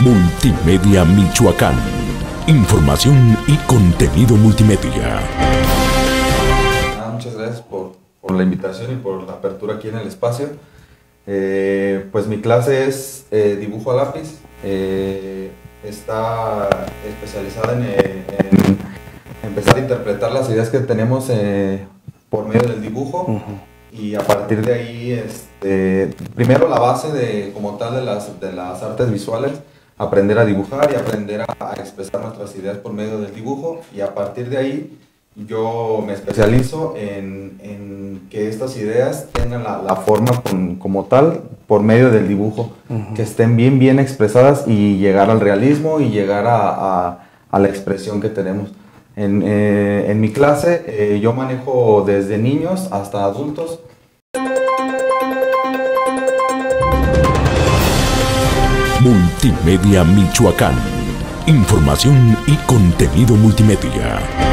Multimedia Michoacán. Información y contenido multimedia. Ah, muchas gracias por, por, la invitación y por la apertura aquí en el espacio. Eh, pues mi clase es eh, dibujo a lápiz. Eh, está especializada en, en, empezar a interpretar las ideas que tenemos por medio del dibujo. Y a partir de ahí, este, primero la base de, como tal de las, de las artes visuales, aprender a dibujar y aprender a, expresar nuestras ideas por medio del dibujo. Y a partir de ahí, yo me especializo en, en que estas ideas tengan la, la forma como tal por medio del dibujo, que estén bien, bien expresadas y llegar al realismo y llegar a, a, a la expresión que tenemos. En, eh, en mi clase eh, yo manejo desde niños hasta adultos. Multimedia Michoacán. Información y contenido multimedia.